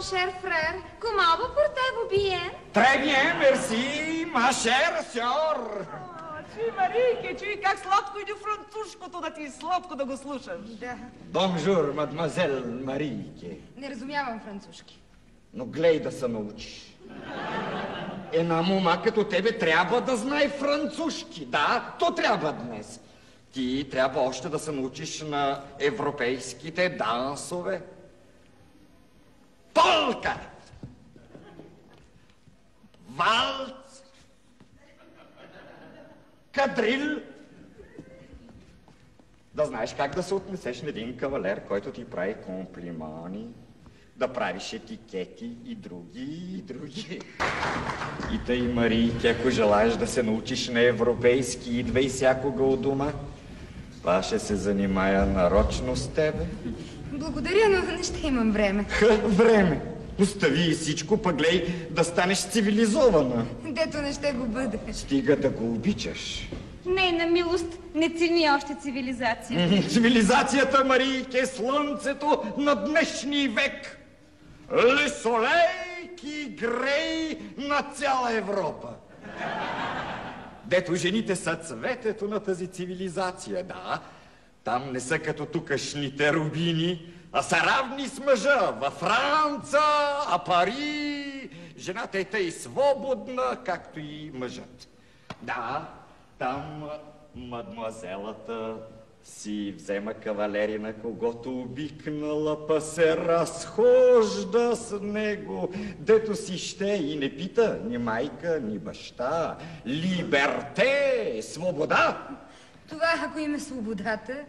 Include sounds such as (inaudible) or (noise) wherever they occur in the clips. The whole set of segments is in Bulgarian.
cher frère. Comment vous portez-vous bien? Très bien, merci, ma chère sœur. Чуй, Марийке, чуй, как сладко иде французското да ти е сладко да го слушаш. Да, Bonjour, мадемуазел Марийке. не разумявам французски. Но глей да се научиш. Една мума като тебе трябва да знае французски. Да, то трябва днес. Ти трябва още да се научиш на европейските дансове. Полка! Валц! Кадрил! Да знаеш как да се отнесеш на един кавалер, който ти прави комплимани, да правиш етикети и други, и други. И тъй, Марийке, ако желаеш да се научиш на европейски, идвай всякога у дома. Това ще се занимая нарочно с тебе. Благодаря, но не ще имам време. Ха, време. Остави и всичко, па глей да станеш цивилизована. Дето не ще го бъде. Стига да го обичаш. Нейна милост не цени още цивилизация. Цивилизацията, Марийке, е слънцето на днешния век. Qui грей на цяла Европа. Дето жените са цветето на тази цивилизация, да. Там не са като тукашните рубини, а са равни с мъжа. Във Франца, а Пари, жената е тъй свободна, както и мъжът. Да, там мадмуазелата си взема кавалери на когото обикнала, па се разхожда с него, дето си ще и не пита ни майка, ни баща. Либерте, свобода! Това, ако им е свободата,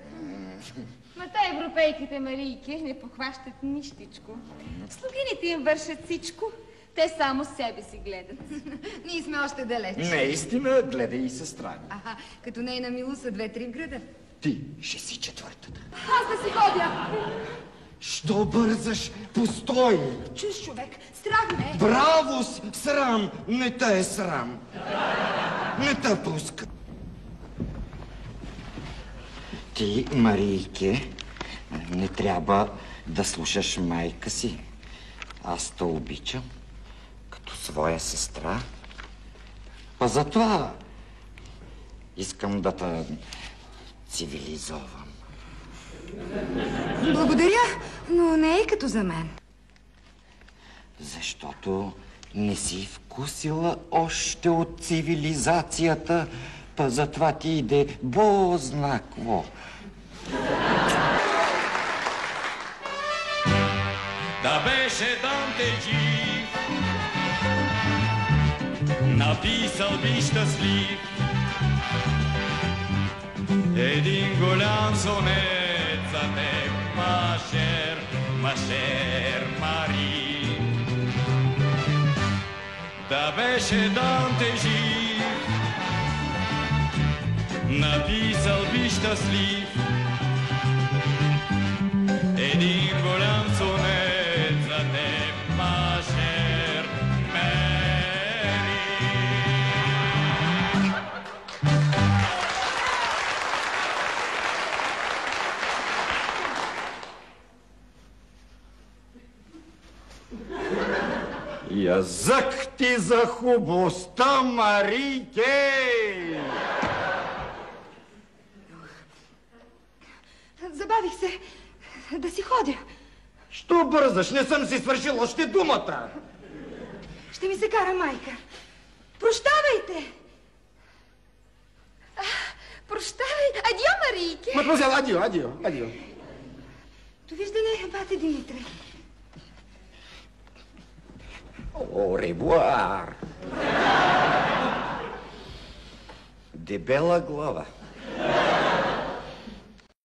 Ма те европейките марийки не похващат нищичко. Слугините им вършат всичко. Те само себе си гледат. (laughs) ние сме още далеч. Наистина, гледай и сестра ми. Аха, като нейна милост са две-три в града. Ти ще си четвъртата. Аз да си ходя! Що бързаш? Постой! Чуж човек, страх ме! Браво, срам! Не те е срам. Не те пуска. Ти, Марийке, не трябва да слушаш майка си. Аз те обичам като своя сестра. А затова искам да те цивилизовам. Благодаря, но не е като за мен. Защото не си вкусила още от цивилизацията, па затова ти иде бознакво. Да беше Данте жив, написал би щастлив един голям сонет за теб, Машер, Машер Мари. Да беше Данте жив, написал би щастлив един голям сонет за теб, Мери. Язък ти за хубостта, Марийке! Забавих се да си ходя. Що бързаш? Не съм си свършил още думата. Ще ми се кара майка. Прощавайте! А, Прощавай! Адио, Марийке! Мадемуазел, адио, адио, адио. Довиждане, бате Димитре. О, ревуар! Дебела глава.